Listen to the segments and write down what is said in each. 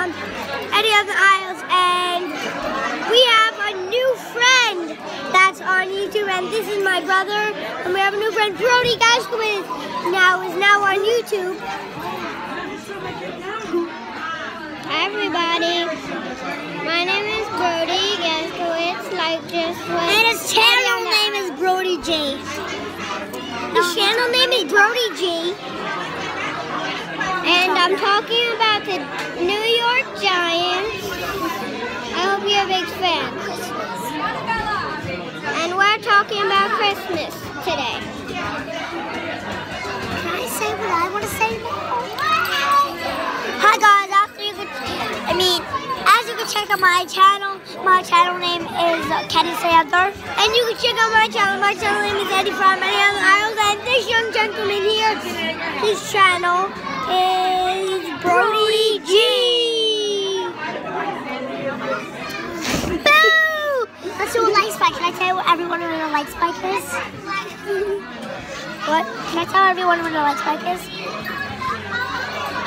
from any of the aisles, and we have a new friend that's on YouTube, and this is my brother, and we have a new friend, Brody Gaskowitz, now is now on YouTube. Hi everybody, my name is Brody Gaskowitz, like just what And his channel name is Brody J. His channel name is Brody J. And I'm talking about the New York Giants. I hope you're big fans. And we're talking about Christmas today. Can I say what I want to say now? Hi guys, after you could, I mean, as you can check out my channel, my channel name is Kenny Santher. And you can check out my channel, my channel name is Eddie from Any Other Isles. And this young gentleman here, his channel is Brody G. Boo! Let's do a like spike. Can I tell you what everyone in a like spike is? What? Can I tell everyone what a light spike is?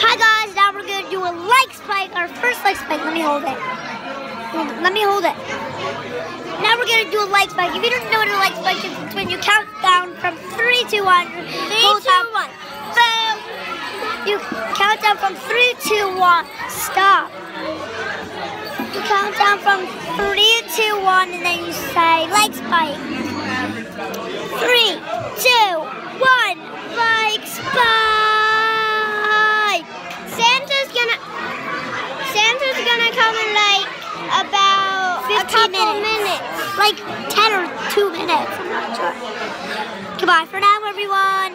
Hi guys, now we're gonna do a like spike, our first like spike. Let me hold it. Let me hold it. Now we're gonna do a like spike. If you don't know what a like spike is, it's when you count down from three to one. Three, two, one. Boom. You count down from three to one. Stop. You count down from three to one, and then you say like spike. Three, two, one, like spike. Santa's gonna Santa's gonna come in like about a 15 couple minutes. minutes. Like 10 or 2 minutes. I'm not sure. Goodbye for now, everyone.